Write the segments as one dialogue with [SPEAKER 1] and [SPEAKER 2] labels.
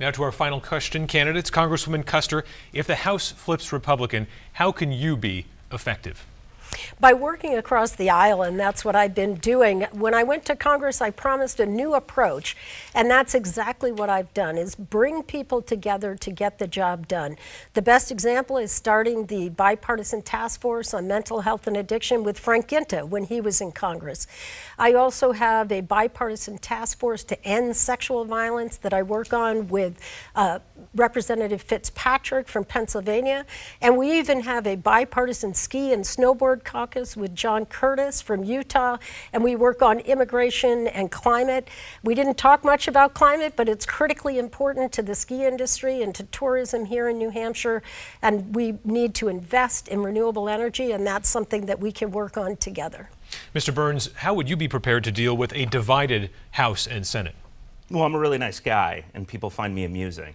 [SPEAKER 1] Now to our final question, candidates. Congresswoman Kuster, if the House flips Republican, how can you be effective?
[SPEAKER 2] By working across the aisle, and that's what I've been doing. When I went to Congress, I promised a new approach, and that's exactly what I've done, is bring people together to get the job done. The best example is starting the bipartisan task force on mental health and addiction with Frank Guinta when he was in Congress. I also have a bipartisan task force to end sexual violence that I work on with uh, Representative Fitzpatrick from Pennsylvania, and we even have a bipartisan ski and snowboard Caucus with John Curtis from Utah, and we work on immigration and climate. We didn't talk much about climate, but it's critically important to the ski industry and to tourism here in New Hampshire, and we need to invest in renewable energy, and that's something that we can work on together.
[SPEAKER 1] Mr. Burns, how would you be prepared to deal with a divided House and Senate?
[SPEAKER 3] Well, I'm a really nice guy, and people find me amusing.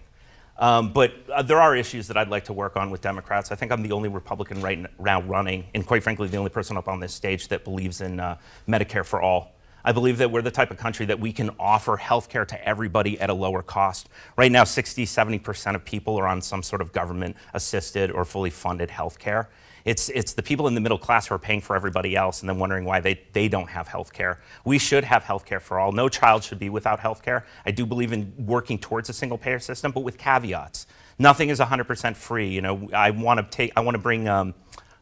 [SPEAKER 3] Um, but uh, there are issues that I'd like to work on with Democrats. I think I'm the only Republican right now running, and quite frankly, the only person up on this stage that believes in uh, Medicare for all. I believe that we're the type of country that we can offer health care to everybody at a lower cost. Right now, 60, 70% of people are on some sort of government assisted or fully funded health care. It's, it's the people in the middle class who are paying for everybody else and then wondering why they, they don't have health care. We should have health care for all. No child should be without health care. I do believe in working towards a single payer system, but with caveats. Nothing is 100% free. You know, I want to take, I want to bring, um,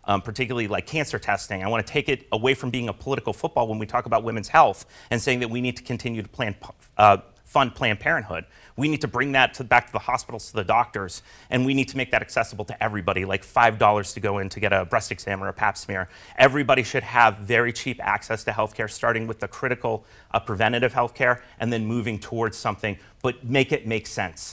[SPEAKER 3] um, particularly like cancer testing. I want to take it away from being a political football when we talk about women's health and saying that we need to continue to plan, uh, fund Planned Parenthood. We need to bring that to, back to the hospitals, to the doctors, and we need to make that accessible to everybody, like $5 to go in to get a breast exam or a pap smear. Everybody should have very cheap access to healthcare, starting with the critical uh, preventative healthcare and then moving towards something, but make it make sense.